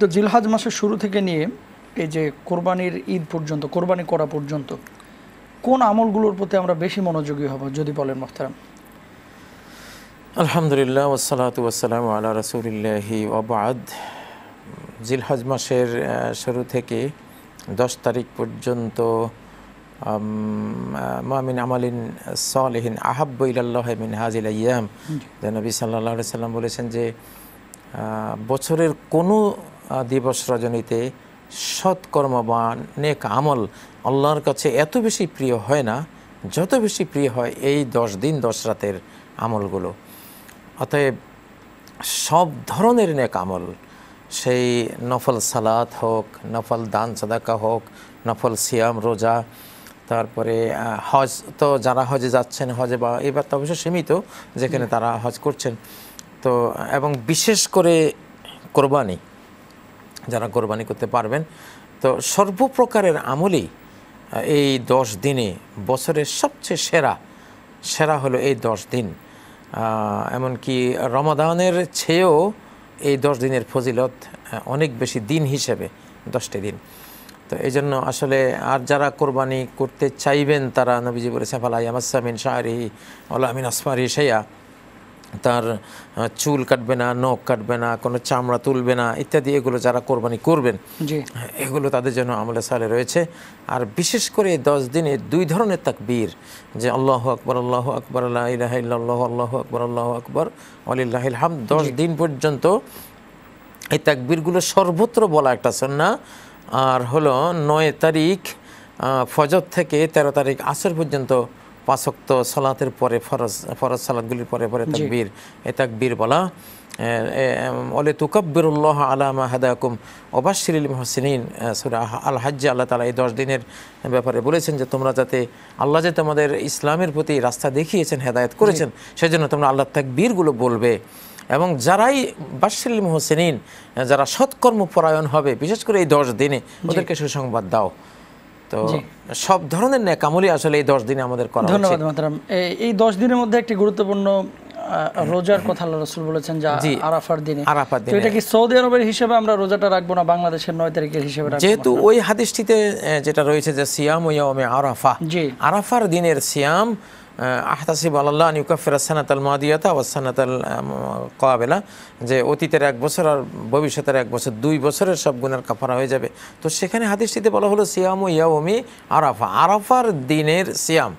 তো জিলহাজ মাসের শুরু থেকে নিয়ে এই যে কোরবানির ঈদ পর্যন্ত কোরবানি করা পর্যন্ত কোন আমলগুলোর প্রতি আমরা বেশি মনোযোগী হব যদি বলেন মোহতারাম? আলহামদুলিল্লাহ ওসালাত ওয়াসালাম আল্লাহ রসুলিল্লাহি ওবাদ জিলহজ মাসের শুরু থেকে দশ তারিখ পর্যন্ত মামিন আমালিন সালেহিন আহাব্ব ইলাল্লাহ মিন হাজিল আয়াম যে নবী সাল্লাহ সাল্লাম বলেছেন যে বছরের কোনো দিবস রজনীতে সৎকর্ম বা নেক আমল আল্লাহর কাছে এত বেশি প্রিয় হয় না যত বেশি প্রিয় হয় এই দশ দিন দশ রাতের আমলগুলো। অতএব সব ধরনের নেক আমল সেই নফল সালাত হোক নফল দান সাদাকা হোক নফল সিয়াম রোজা তারপরে হজ তো যারা হজে যাচ্ছেন হজে বা এবার তো অবশ্য সীমিত যেখানে তারা হজ করছেন। তো এবং বিশেষ করে কোরবানি যারা কোরবানি করতে পারবেন। তো সর্বপ্রকারের আমলেই এই দশ দিনে বছরের সবচেয়ে সেরা সেরা হলো এই দশ দিন। এমনকি রমাদানের চেয়েও এই দশ দিনের ফজিলত অনেক বেশি দিন হিসেবে দশটি দিন। তো এই জন্য আসলে আর যারা কোরবানি করতে চাইবেন, তারা নবীজি বলেছেন ফালাই আমাসামিন শাহরি আমিন আসমারি সেয়া তার চুল কাটবে না নখ কাটবে না কোনো চামড়া তুলবে না ইত্যাদি এগুলো যারা কোরবানি করবেন এগুলো তাদের জন্য আমলে সালে রয়েছে। আর বিশেষ করে দশ দিনে দুই ধরনের তাকবীর যে আল্লাহ আকবর আল্লাহ আকবর আল্লাহ ইল্লাল্লাহ আল্লাহ আকবর আল্লাহ আকবর আলিল্লাহিল হাম দশ দিন পর্যন্ত এই তাকবীরগুলো সর্বত্র বলা একটা সন্না। আর হলো নয় তারিখ ফজর থেকে তেরো তারিখ আসর পর্যন্ত পাঁচক্ত সালাতের পরে ফরজ ফরজ সালাতগুলির পরে পরে তাকবীর এ তাকবীর বলা। অলে তুকাব্বিরুল্লাহ আলামা হাদাকুম। অবাশিরিল মহসিনিন সুরা আল হাজ্জে আল্লাহ তালা এই দশ দিনের ব্যাপারে বলেছেন যে তোমরা যাতে আল্লাহ যে তোমাদের ইসলামের প্রতি রাস্তা দেখিয়েছেন হেদায়েত করেছেন সেজন্য তোমরা আল্লাহ তাকবীরগুলো বলবে। এবং যারাই বাশিল মোহসেনিন যারা সৎকর্ম পরায়ণ হবে বিশেষ করে এই দশ দিনে ওদেরকে সুসংবাদ দাও। তো সব ধরনের ন্যাকামলি আসলে এই দশ দিনে আমাদের করা ধন্যবাদ মাতারাম। এই- দশ দিনের মধ্যে একটি গুরুত্বপূর্ণ রোজার কথা আল্লাহ রসুল বলেছেন যা আরাফার দিনে। আরাফার দিনে। এটা কি সৌদি আরবের হিসেবে আমরা রোজাটা রাখব না বাংলাদেশের নয় তারিখের হিসেবে যেহেতু ওই হাদিসটিতে যেটা রয়েছে যে সিয়াম ও আরাফা। জি। আরাফার দিনের সিয়াম আহতাসিব আল্লাহ নিউকাফির সানাত আল মাদিয়াতা ও সানাত আল কাবেলা যে অতীতের এক বছর আর ভবিষ্যতের এক বছর দুই বছরের সব গুণের কাফারা হয়ে যাবে। তো সেখানে হাদিসটিতে বলা হলো সিয়াম ও ইয়াওমি আরাফা। আরাফার দিনের সিয়াম।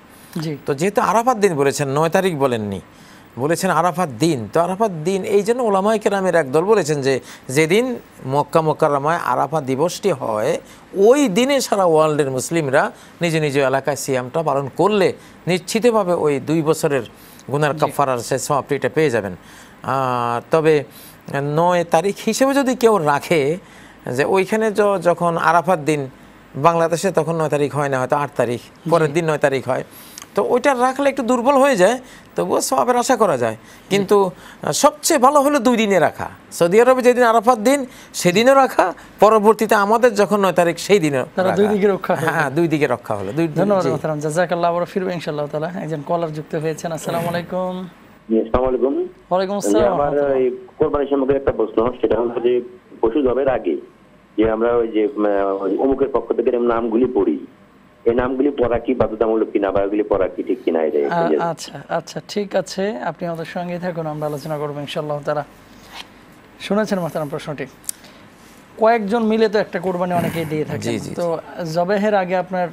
তো যেহেতু আরাফার দিন বলেছেন নয় তারিখ বলেননি। বলেছেন আরাফাত দিন। তো আরাফাত দিন এই জন্য ওলামাই কেরামের একদল বলেছেন যে যেদিন মক্কা মক্কারামায় আরাফা দিবসটি হয় ওই দিনে সারা ওয়ার্ল্ডের মুসলিমরা নিজ নিজ এলাকায় সিয়ামটা পালন করলে নিশ্চিতভাবে ওই দুই বছরের গুনার কাফারার সে সমাপ্তিটা পেয়ে যাবেন। তবে নয় তারিখ হিসেবে যদি কেউ রাখে যে ওইখানে য- যখন আরাফাত দিন বাংলাদেশে তখন নয় তারিখ হয় না হয়তো আট তারিখ পরের দিন নয় তারিখ হয়। তো ওইটা রাখলে একটু দুর্বল হয়ে যায় তবুও সবের আশা করা যায়। কিন্তু সবচেয়ে ভালো হলো দুই দিনে রাখা। সৌদি আরবে যেদিন আরাফাত দিন সেদিনও রাখা পরবর্তীতে আমাদের যখন নয় তারিখ সেই তারা দুই দিকে রক্ষা হ্যাঁ দুই দিকে রক্ষা হলো দুই ধন্যবাদ মোহতারাম জাজাকাল্লাহ আবার ফিরবে ইনশাআল্লাহ তাআলা। একজন কলার যুক্ত হয়েছেন আসসালামু আলাইকুম। আসসালামু আলাইকুম। ওয়ালাইকুম আসসালাম আমার এই কোরবানি সম্পর্কে একটা প্রশ্ন সেটা হলো যে পশু জবের আগে যে আমরা ওই যে অমুকের পক্ষ থেকে নামগুলি পড়ি এই নামগুলি পড়া কি বাধ্যতামূলক কিনা বা এগুলি পড়া কি ঠিক কিনা এটা আচ্ছা আচ্ছা ঠিক আছে। আপনি আমাদের সঙ্গে থাকুন আমরা আলোচনা করব ইনশাআল্লাহ তারা শুনেছেন মাস্তারাম প্রশ্নটি? কয়েকজন মিলে তো একটা কোরবানি অনেকেই দিয়ে থাকে তো জবেহের আগে আপনার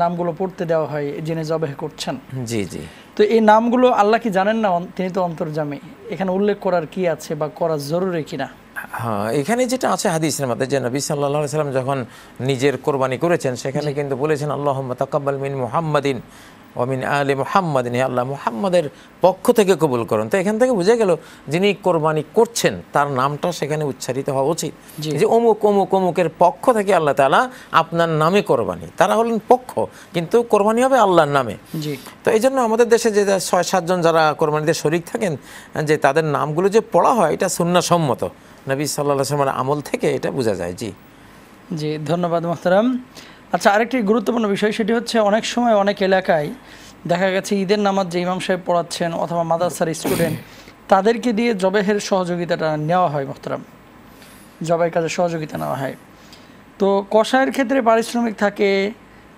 নামগুলো পড়তে দেওয়া হয় যিনি জবেহ করছেন। জি জি। তো এই নামগুলো আল্লাহ কি জানেন না? তিনি তো অন্তর্জামী। এখানে উল্লেখ করার কি আছে বা করা জরুরি কিনা? হ্যাঁ এখানে যেটা আছে হাদিসের মধ্যে যে নবী আলাইহি সাল্লাম যখন নিজের কোরবানি করেছেন সেখানে কিন্তু বলেছেন আল্লাহুম্মা তাকাব্বাল মিন মুহাম্মাদিন অমিন আলী মুহাম্মাদিন। হে আল্লাহ মুহাম্মাদের পক্ষ থেকে কবুল করুন। তো এখান থেকে বুঝে গেল যিনি কোরবানি করছেন তার নামটা সেখানে উচ্চারিত হওয়া উচিত। যে অমুক অমুক অমুকের পক্ষ থেকে আল্লাহ তাআলা আপনার নামে কোরবানি। তারা হলেন পক্ষ কিন্তু কোরবানি হবে আল্লাহর নামে। তো এই জন্য আমাদের দেশে যে ছয় সাতজন যারা কোরবানিতে শরিক থাকেন যে তাদের নামগুলো যে পড়া হয় এটা সুন্নাসম্মত। নবী সাল্লাহ আমল থেকে এটা বোঝা যায়, জি। জি, ধন্যবাদ মোহতারাম। আচ্ছা আরেকটি গুরুত্বপূর্ণ বিষয়, সেটি হচ্ছে অনেক সময় অনেক এলাকায় দেখা গেছে ঈদের নামাজ যে ইমাম সাহেব পড়াচ্ছেন অথবা মাদ্রাসার স্টুডেন্ট, তাদেরকে দিয়ে জবেহের সহযোগিতাটা নেওয়া হয় মোহতারাম। জবাই কাজে সহযোগিতা নেওয়া হয়। তো কষায়ের ক্ষেত্রে পারিশ্রমিক থাকে,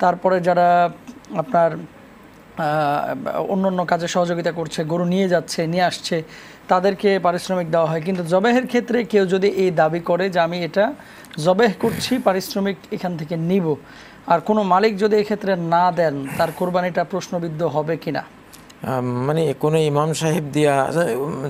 তারপরে যারা আপনার অন্য অন্য কাজে সহযোগিতা করছে, গরু নিয়ে যাচ্ছে, নিয়ে আসছে তাদেরকে পারিশ্রমিক দেওয়া হয়। কিন্তু জবেহের ক্ষেত্রে কেউ যদি এই দাবি করে যে আমি এটা জবেহ করছি পারিশ্রমিক এখান থেকে নিব আর কোনো মালিক যদি এক্ষেত্রে না দেন তার কোরবানিটা প্রশ্নবিদ্ধ হবে কিনা? মানে কোনো ইমাম সাহেব দিয়া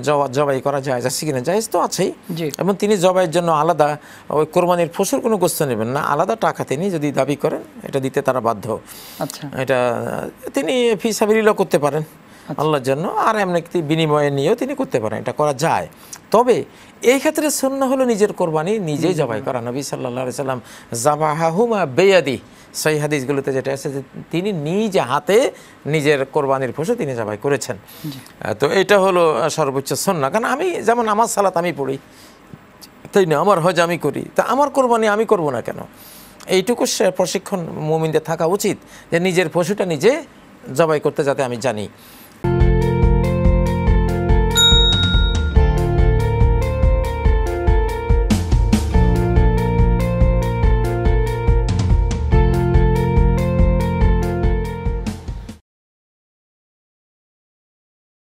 জবা- জবাই করা যায় আছে কিনা? জায়েজ তো আছেই। জি। এবং তিনি জবাইয়ের জন্য আলাদা ওই কোরবানির পশুর কোনো গোস্ত নেবেন না। আলাদা টাকা তিনি যদি দাবি করেন এটা দিতে তারা বাধ্য। আচ্ছা। এটা তিনি ফিসাবিরিলা করতে পারেন। আল্লাহর জন্য আর এমনি একটি বিনিময়ে নিয়েও তিনি করতে পারেন এটা করা যায়। তবে এই ক্ষেত্রে শূন্য হলো নিজের কোরবানি নিজেই জবাই করা। নবী সাল্লাহ সাল্লাম জাবাহাহুমা বেয়াদি সেই হাদিসগুলোতে যেটা আছে যে তিনি নিজ হাতে নিজের কোরবানির পশু তিনি জবাই করেছেন। তো এটা হলো সর্বোচ্চ সন্না কারণ আমি যেমন আমার সালাত আমি পড়ি তাই না? আমার হজ আমি করি। তা আমার কোরবানি আমি করব না কেন? এইটুকু প্রশিক্ষণ মুমিনদের থাকা উচিত যে নিজের পশুটা নিজে জবাই করতে যাতে আমি জানি।